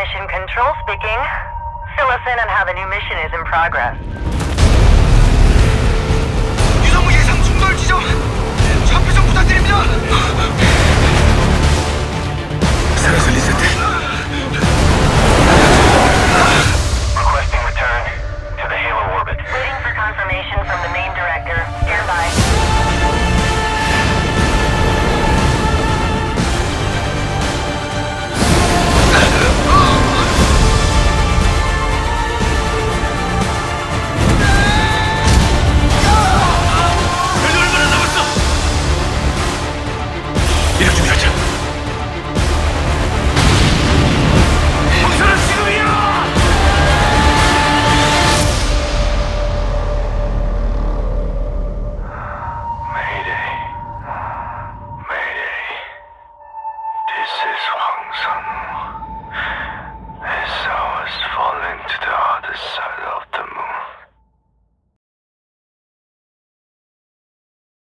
Mission Control speaking. Fill us in on how the new mission is in progress. some